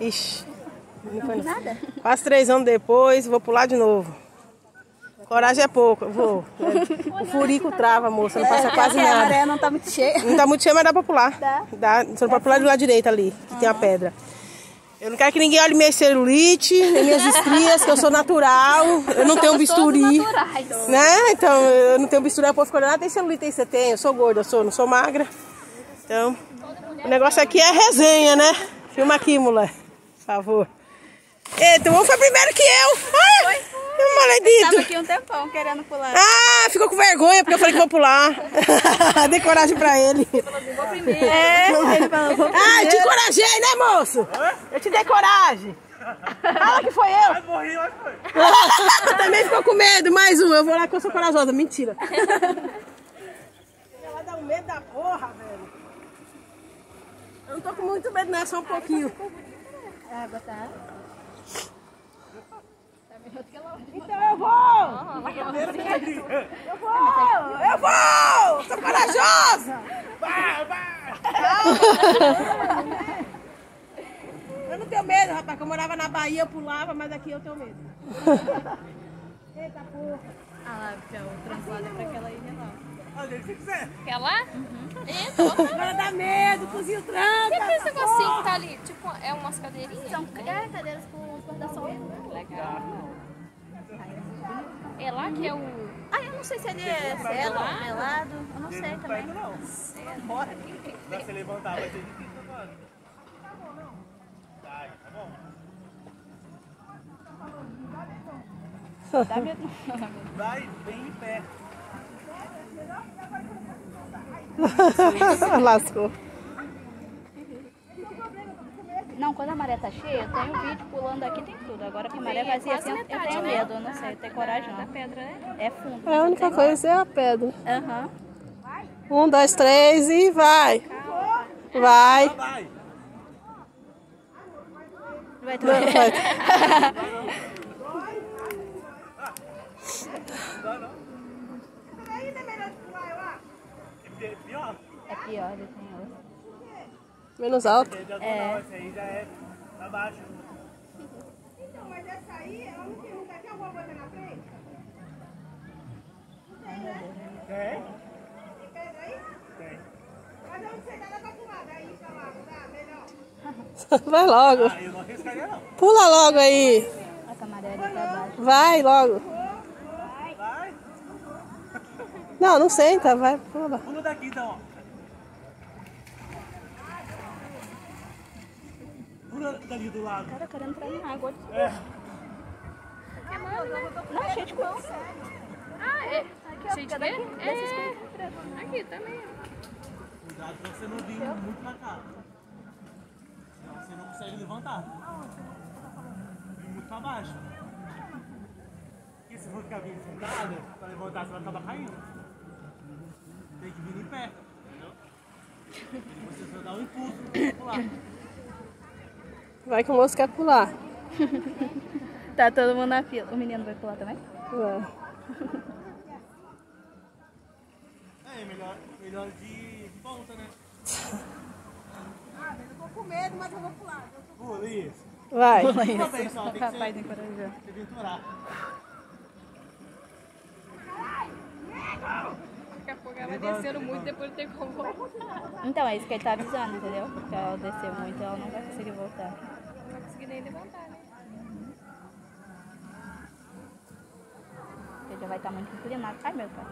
Ixi. Não foi nada. Quase três anos depois, vou pular de novo. Coragem é pouco, vou. O furico trava, moça, não passa quase A nada. maré não tá muito cheia. Não tá muito cheio, mas dá pra pular. Dá? Dá. Você não pode pular do lado direito ali, que tem a pedra. Eu não quero que ninguém olhe minha celulite, nem minhas estrias, que eu sou natural. Eu não tenho bisturi. Né? Então, eu não tenho bisturi, a povo fica olhando, ah, tem celulite aí você tem? Eu sou gorda, eu sou, não sou magra. Então, o negócio aqui é resenha, né? Filma aqui, mulher. Por favor. Eita, o homem foi primeiro que eu. Ai, meu Tava maledito. aqui um tempão querendo pular. Ah, ficou com vergonha porque eu falei que vou pular. Dei coragem pra ele. É, ele falou, vou Ah, eu te encorajei, né, moço? Eu te dei coragem. Fala que foi eu. Morri, mas foi. Também ficou com medo. Mais um. Eu vou lá que eu sou corajosa. Mentira. Ela dá um medo da porra, velho. Eu não tô com muito medo, não. É só um pouquinho. Água, tá? Então eu vou. Eu vou. Eu vou. Sou corajosa. Vai, vai. Eu não tenho medo, rapaz, que eu morava na Bahia, eu pulava, mas aqui eu tenho medo. Eita porra. Ah lá, porque é o translado é pra aquela ilha lá. Olha, se você quiser. Quer lá? Então, Agora dá medo, cozinho tranca. que é esse negocinho que tá ali? Tipo, é umas cadeirinhas? São é, cadeiras com guarda-sol. Legal. É lá que é o... Ah, eu não sei se ele é celo, melado. Eu não sei Não também. perto, não. Bora. Pra você levantar, vai ser difícil, mano. Vai, tá bom? Dá medo. Vai bem em pé. Lascou. Não, quando a maré tá cheia, eu tenho vídeo pulando aqui, tem tudo. Agora que a maré é vazia, assim, eu metade, tenho né? medo. Eu não sei, eu tenho coragem Da não. pedra, né? É fundo. É, a única coisa é a pedra. Aham. Um, dois, três e vai. Vai. Vai. Vai ter... Vai. É pior. É pior, ele tem outro. Menos alto. É. É. Esse aí já é pra baixo. Então, mas essa aí, ela não tem, não tem alguma coisa na frente? Tem? Tem pedra aí? Tem. Mas onde você dá, dá pra pular. Daí pra lá, não dá? Melhor. Vai logo. Ah, eu não arriscaria não. Pula logo aí. Essa maré ali pra baixo. Vai logo. Vai. Não, não senta, vai, pula. Pula daqui então, ó. Pula dali do lado. Cara, eu quero entrar na água. É. Não, cheio de coisa. Ah, é. Cheio de quê? É. Aqui também. Cuidado pra você não vir muito pra cá. Senão você não consegue levantar. Vir muito pra baixo. Porque se for ficar vindo sentada, pra levantar você vai acabar caindo. Tem que vir em pé. Entendeu? E você só dá um impulso pra pular. Vai que o moço quer pular. Tá todo mundo na fila. O menino vai pular também? Vai. É, melhor, melhor de ponta, né? Ah, eu tô com medo, mas eu vou pular. Pula isso. Vai. Pula só, tem que Rapaz, ser, encorajou. se aventurar. Daqui a pouco ela vai descendo muito, depois não tem como voltar. Então, é isso que ele tá avisando, entendeu? Se ela descer muito, ela não vai conseguir voltar. Não vai conseguir nem levantar, né? Ele já vai estar muito inclinado. Ai, meu pai.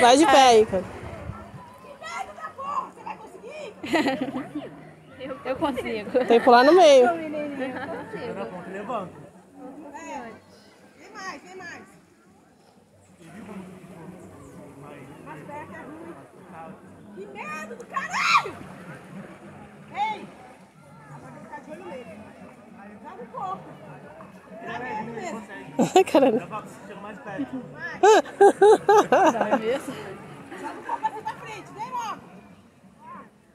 Vai de pé aí, cara. Eu consigo. Tem que pular no meio. Pega na ponta e levanta. Vem mais, vem mais. Que medo do caralho! Ei! Agora tem que ficar de olho nele. Joga um pouco. Dá medo mesmo. Caramba. Dá pra chegar mais perto. É mesmo? Joga um pouco assim pra frente. Vem logo.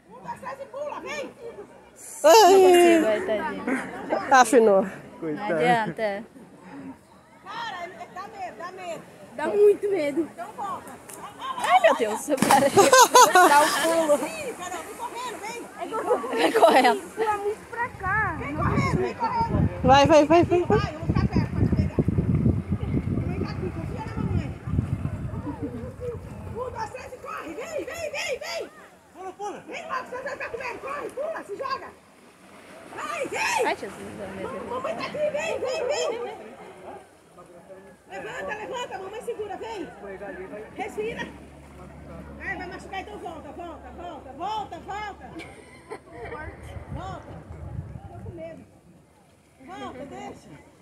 Um, dois, três e pula. Vem. Não Ai, consigo, aí, tadinho. afinou. Não adianta. Cara, ele- dá medo, dá medo. Dá muito medo. Então volta. Ai, meu Deus, você para de dar o pulo. Ih, Carol, vem correndo, vem. Vem correndo. Pra cá. Vem correndo, vem correndo. Vai, vai, vai, vai. vai. Vai, eu vou ficar perto pra te pegar. Vem cá aqui, confia na mamãe. Um, dois, três e corre. Vem, vem, vem, vem. Pula, pula. Vem logo, você vai ficar comendo. Corre, Vai, vem. Ai, Jesus. Mamãe tá aqui, vem, vem, vem. Levanta, levanta, mamãe segura, vem. Respira. Ai, vai machucar, então volta, volta, volta, volta, volta. Volta. Tô com medo. Volta, deixa.